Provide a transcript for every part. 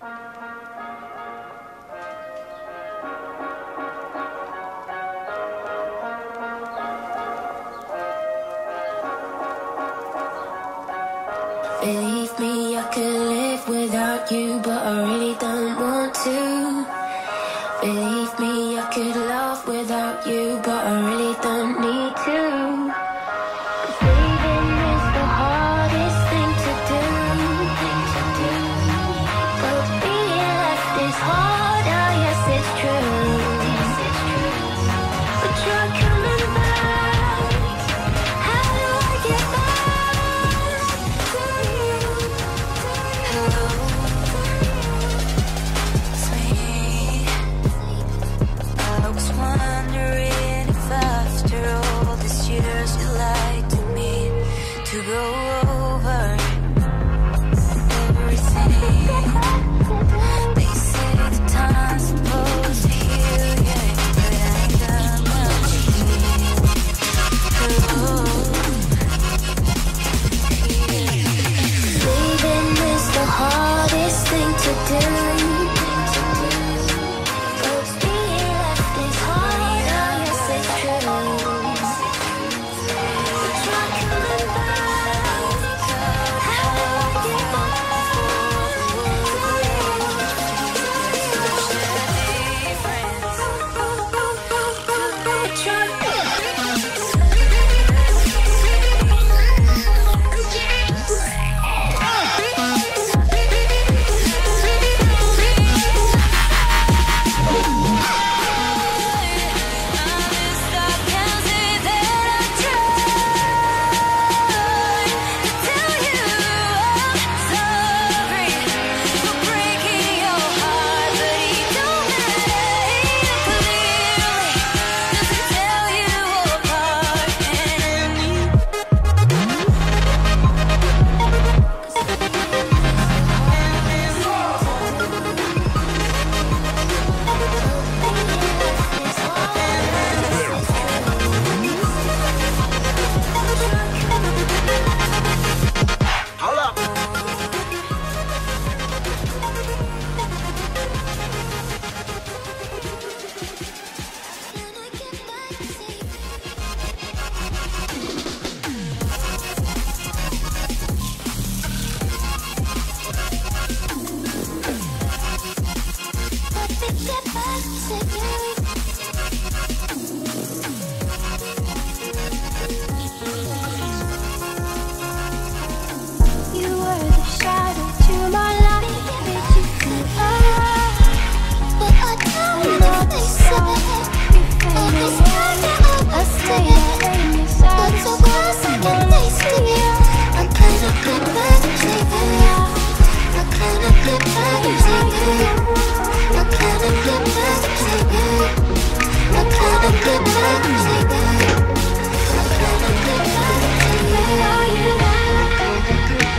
Believe me, I could live without you, but I really don't want to.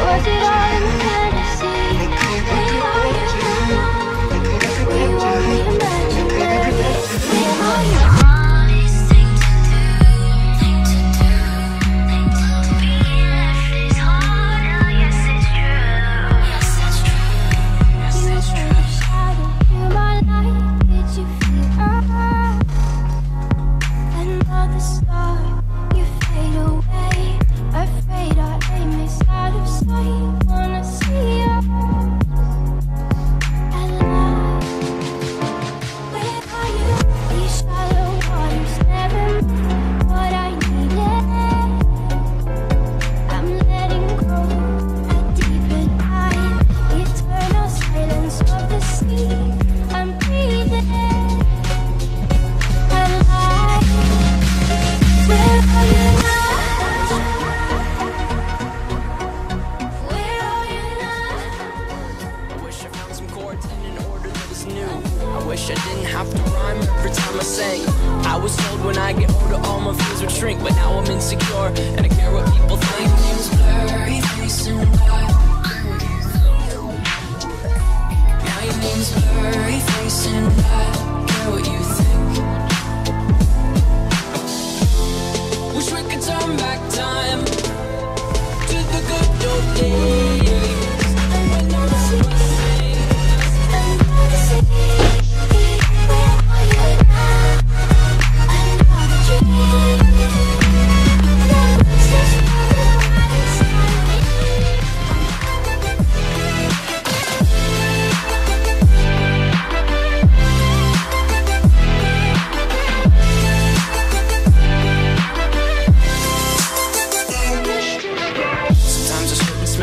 Was it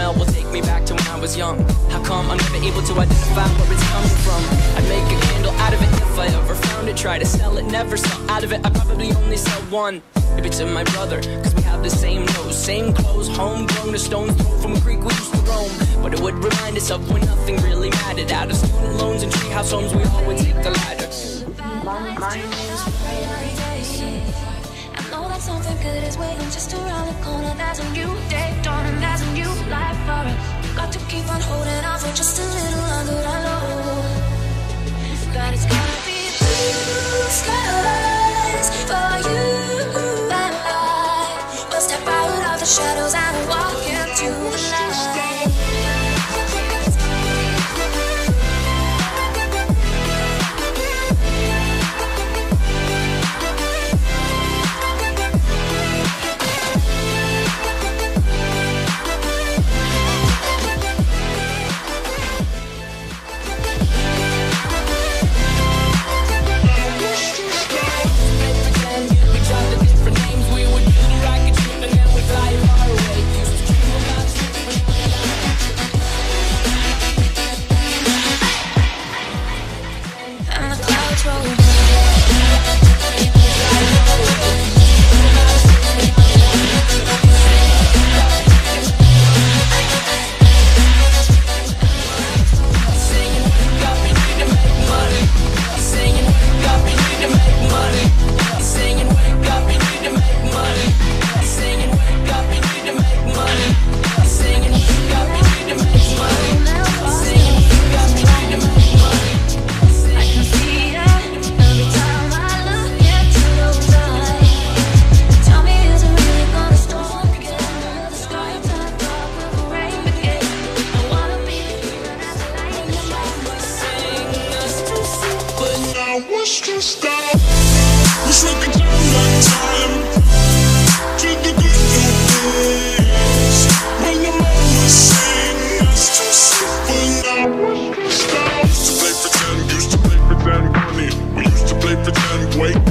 smell will take me back to when I was young. How come I'm never able to identify where it's coming from? I'd make a candle out of it if I ever found it. Try to sell it, never sell out of it. I probably only sell one. If it's in my brother, cause we have the same nose, same clothes, homegrown, a stone's throw from a creek we used to roam. But it would remind us of when nothing really mattered. Out of student loans and treehouse homes, we all would take the ladder. My, my that something good is waiting just around the corner. There's a new day dawning, there's a new life for us. Got to keep on holding on for just a little longer. I know that it's gonna be blue skies for you and I. We'll step out of the shadows and walk into the light. Wake